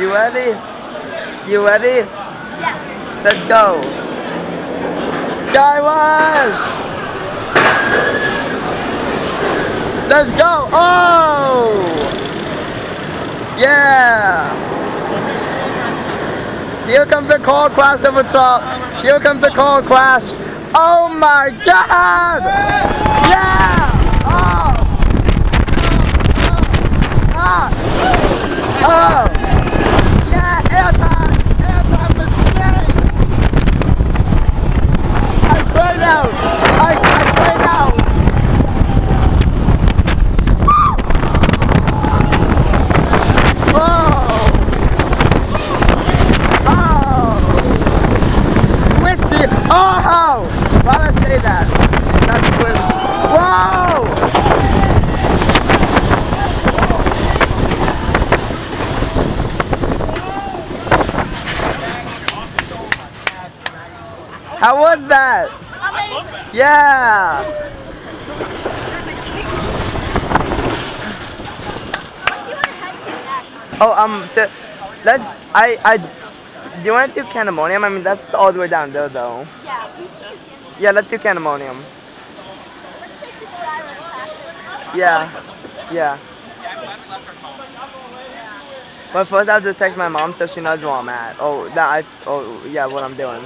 You ready? You ready? Yeah. Let's go. Skyrush! Let's go! Oh! Yeah! Here comes the cold crash over top. Here comes the cold crash. Oh my god! Yeah! Oh! Ah! Oh! Yeah, airtime! Airtime machine! I played out! I, I played out! Whoa! Oh! Twisty! Oh! Why did that? Twisty. Whoa! How was that? Yeah! What do you want to head to next? Oh, um, let I, I, do you want to do Candymonium? I mean, that's all the way down there, though. Yeah, we can do Yeah, let's do Candymonium. Let's take this ride really fast. Yeah, yeah. But first, I'll just text my mom so she knows where I'm at. Oh, that I, oh, yeah, what I'm doing.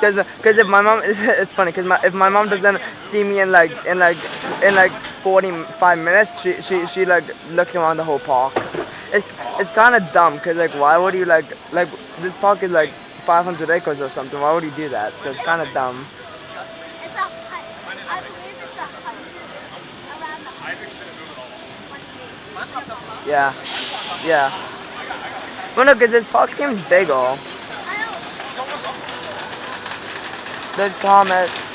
Cause, cause if my mom, it's funny, cause my, if my mom doesn't see me in like, in like, in like 45 minutes, she, she, she like looks around the whole park. It's, it's kind of dumb, cause like, why would you like, like, this park is like 500 acres or something. Why would you do that? So it's kind of dumb. It's a hun- I believe it's a hundred around the hundred. Yeah, yeah. Well, no, cause this park seems big, I There's Comet.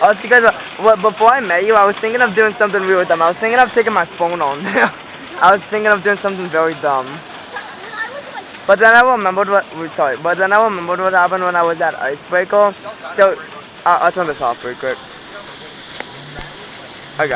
Oh, it's because, well, before I met you, I was thinking of doing something real dumb. I was thinking of taking my phone on there. I was thinking of doing something very dumb. But then I remembered what, sorry, but then I remembered what happened when I was at Icebreaker. So, uh, I'll turn this off real quick. Okay.